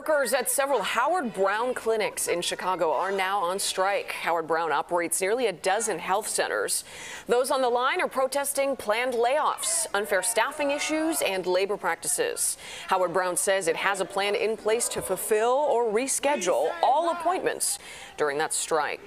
Workers at several Howard Brown clinics in Chicago are now on strike. Howard Brown operates nearly a dozen health centers. Those on the line are protesting planned layoffs, unfair staffing issues, and labor practices. Howard Brown says it has a plan in place to fulfill or reschedule all appointments during that strike.